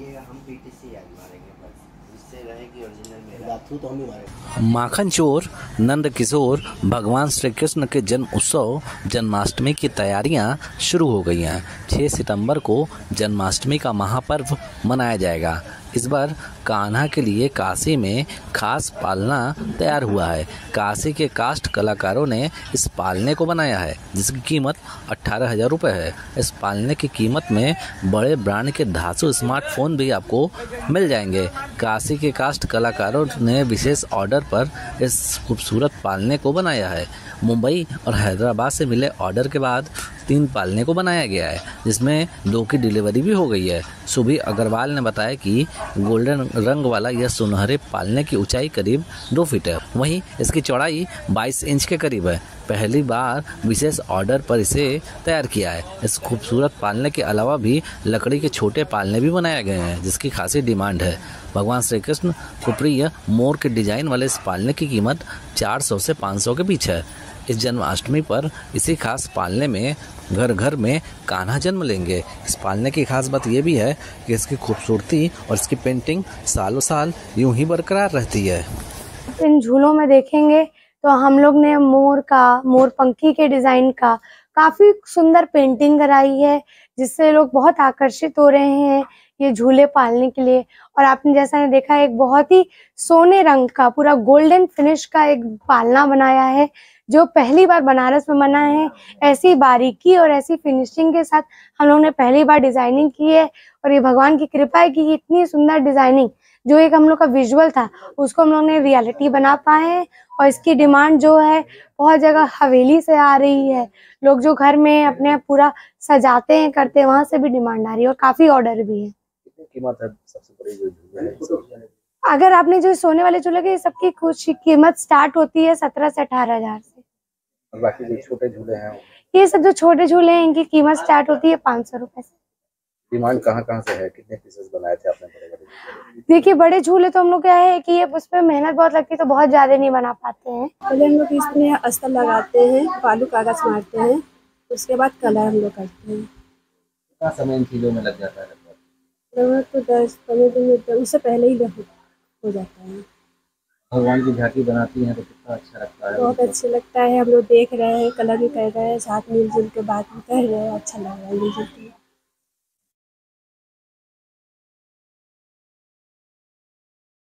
ये हम बीटीसी आज मारेंगे बस। इससे रहेगी ओरिजिनल मेरा। थ्रू तो ही माखन चोर नंद किशोर भगवान श्री कृष्ण के जन्म उत्सव जन्माष्टमी की तैयारियाँ शुरू हो गई हैं। 6 सितंबर को जन्माष्टमी का महापर्व मनाया जाएगा। इस बार कान्हा के लिए काशी में खास पालना तैयार हुआ है। काशी के कास्ट कलाकारों ने इस पालने को बनाया है, जिसकी कीमत अट्ठारह हज़ार रुपये है। इस पालने की कीमत में बड़े ब्रांड के धासु स्मार्टफ़ोन भी आपको मिल जाएँगे। काशी के कास्ट कलाकारों ने विशेष ऑर्डर पर इस खूबसूरत पालने को बनाया है। मुंबई और हैदराबाद से मिले ऑर्डर के बाद तीन पालने को बनाया गया है, जिसमें दो की डिलीवरी भी हो गई है। सुभी अग्रवाल ने बताया कि गोल्डन रंग वाला यह सुनहरे पालने की ऊंचाई करीब दो फीट है। वहीं इसकी चौड़ाई 22 इंच के करीब है। पहली बार विशेष ऑर्डर पर इसे तैयार किया है। इस खूबसूरत पालने के अलावा भी लकड़ी के छोटे पालने भी बनाए गए हैं, जिसकी खासी डिमांड है। भगवान श्री कृष्ण को प्रिय मोर के डिज़ाइन वाले इस पालने की कीमत 400 से 500 के बीच है। इस जन्माष्टमी पर इसी खास पालने में घर घर में कान्हा जन्म लेंगे। इस पालने की खास बात यह भी है कि इसकी खूबसूरती और इसकी पेंटिंग सालों साल यूँ ही बरकरार रहती है। इन झूलों में देखेंगे तो हम लोग ने मोर का, मोर पंखी के डिज़ाइन का काफ़ी सुंदर पेंटिंग कराई है, जिससे लोग बहुत आकर्षित हो रहे हैं ये झूले पालने के लिए। और आपने जैसा देखा, एक बहुत ही सोने रंग का, पूरा गोल्डन फिनिश का एक पालना बनाया है, जो पहली बार बनारस में बना है। ऐसी बारीकी और ऐसी फिनिशिंग के साथ हम लोग ने पहली बार डिज़ाइनिंग की है, और ये भगवान की कृपा है कि इतनी सुंदर डिज़ाइनिंग जो एक हम लोग का विजुअल था उसको हम लोग ने रियलिटी बना पाए हैं और इसकी डिमांड जो है बहुत जगह हवेली से आ रही है। लोग जो घर में अपने पूरा सजाते हैं करते हैं वहाँ से भी डिमांड आ रही है और काफ़ी ऑर्डर भी है। अगर आपने जो सोने वाले झूले के सबकी कुछ कीमत स्टार्ट होती है सत्रह से अठारह हज़ार से। बाकी जो छोटे झूले हैं ये सब जो छोटे झूले हैं इनकी कीमत स्टार्ट होती है पाँच सौ रुपए से। डिमांड कहाँ कहाँ से है? कितने पीसेस बनाए थे आपने? देखिए बड़े झूले तो हम लोग क्या है कि ये उस पर मेहनत बहुत लगती है तो बहुत ज़्यादा नहीं बना पाते हैं। पहले हम लोग इसमें अस्तर लगाते हैं बालू कागज़ मारते हैं उसके बाद कलर हम लोग करते हैं। कितना समय इन चीज़ों में लग जाता है लगभग? तो दस पंद्रह दिन में उससे पहले ही हो हो जाता है। भगवान की झांकी बनाती हैं तो कितना अच्छा लगता है। बहुत अच्छा लगता है हम लोग देख रहे हैं कलर भी कर रहे हैं साथ मिलजुल के बात भी कर रहे हैं अच्छा लग रहा है मिलजुल के।